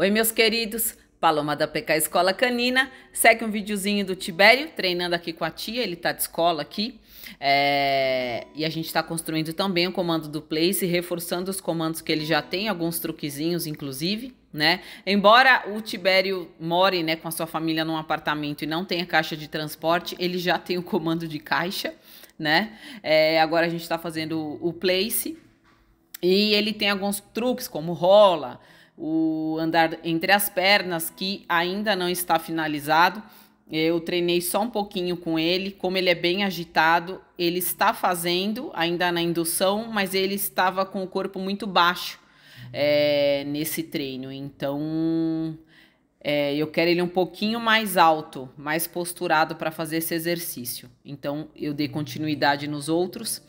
Oi, meus queridos. Paloma da PK Escola Canina. Segue um videozinho do Tibério treinando aqui com a tia. Ele tá de escola aqui. É... E a gente está construindo também o comando do Place, reforçando os comandos que ele já tem, alguns truquezinhos, inclusive, né? Embora o Tibério more né, com a sua família num apartamento e não tenha caixa de transporte, ele já tem o comando de caixa, né? É... Agora a gente está fazendo o Place. E ele tem alguns truques, como rola o andar entre as pernas, que ainda não está finalizado. Eu treinei só um pouquinho com ele, como ele é bem agitado, ele está fazendo ainda na indução, mas ele estava com o corpo muito baixo é, nesse treino. Então, é, eu quero ele um pouquinho mais alto, mais posturado para fazer esse exercício. Então, eu dei continuidade nos outros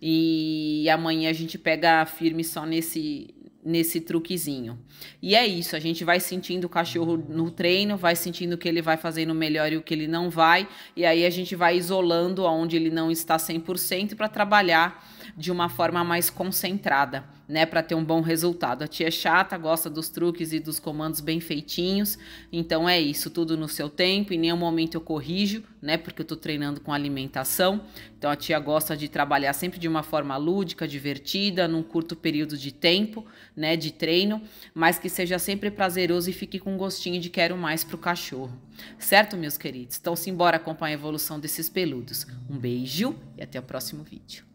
e amanhã a gente pega firme só nesse nesse truquezinho. E é isso, a gente vai sentindo o cachorro no treino, vai sentindo o que ele vai fazendo melhor e o que ele não vai, e aí a gente vai isolando aonde ele não está 100% para trabalhar de uma forma mais concentrada, né, para ter um bom resultado. A tia é chata, gosta dos truques e dos comandos bem feitinhos, então é isso, tudo no seu tempo, em nenhum momento eu corrijo, né, porque eu tô treinando com alimentação. Então a tia gosta de trabalhar sempre de uma forma lúdica, divertida, num curto período de tempo, né, de treino, mas que seja sempre prazeroso e fique com gostinho de quero mais pro cachorro. Certo, meus queridos? Então, simbora acompanhar a evolução desses peludos. Um beijo e até o próximo vídeo.